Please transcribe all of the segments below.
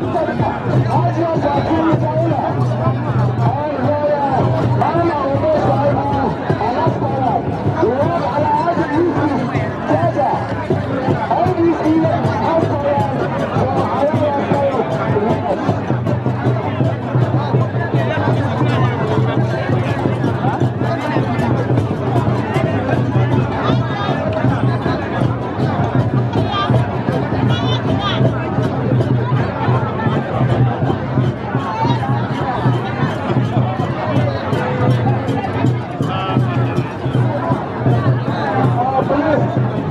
始まっちゃう。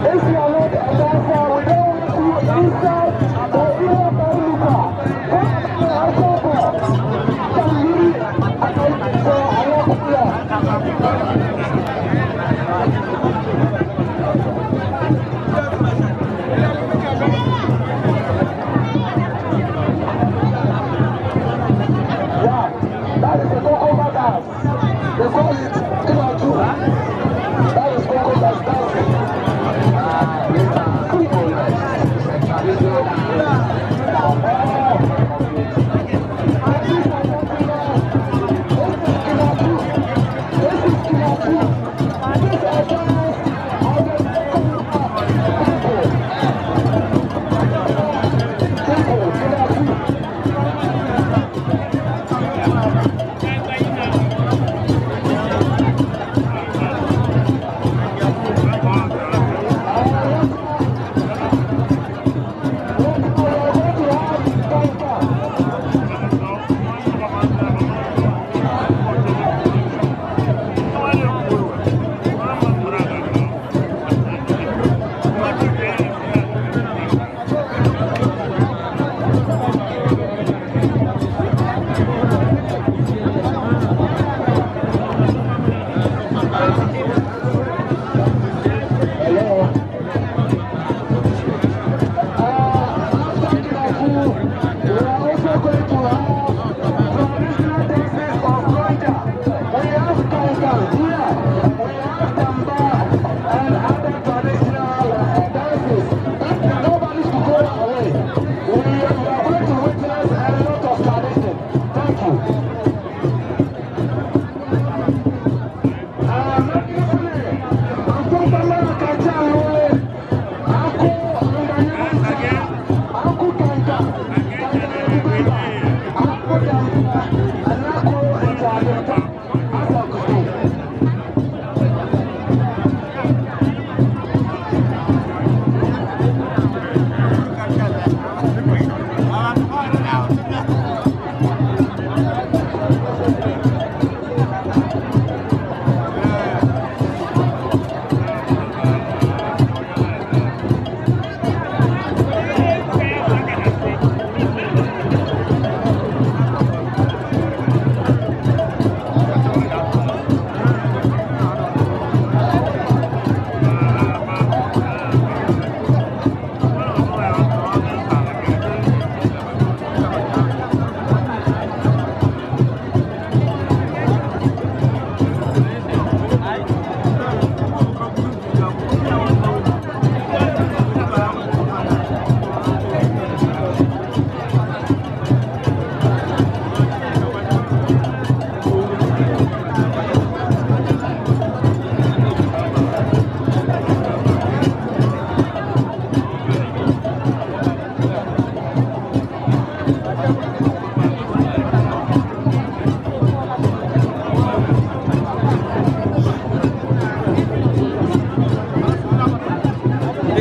اسمع نوت Thank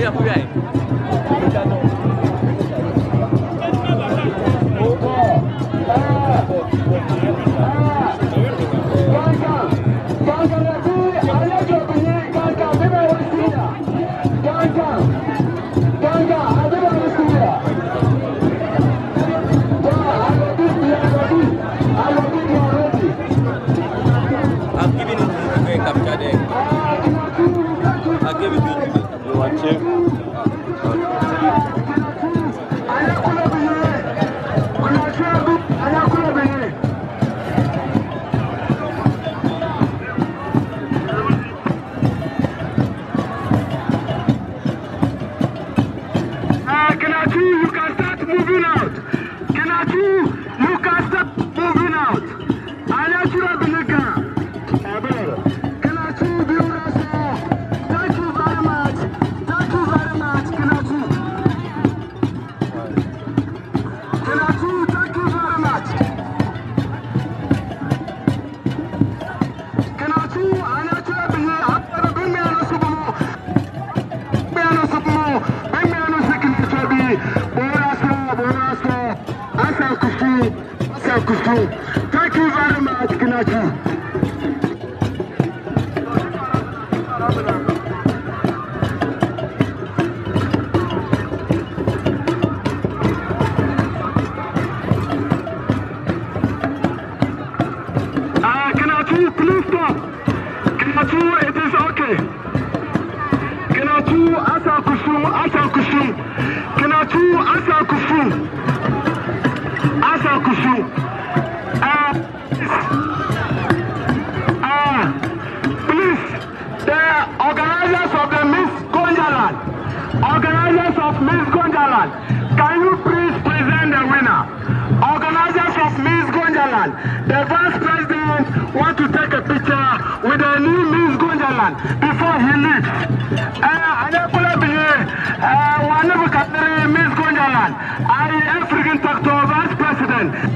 ya kuya yi I'm giving it to the capture there. Kinatu, Asakusu. Thank you very much. Uh, Kinatu. Kinatu, it is okay. Kinatu, Asakusu, Asakusu. Organizers of the Miss Gonjaland, organizers of Miss Gonjaland, can you please present the winner? Organizers of Miss Gonjaland, the vice president want to take a picture with the new Miss Gonjaland before he leaves. Uh, uh, Miss Gonjaland, I African Takto vice president,